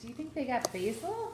do you think they got basil?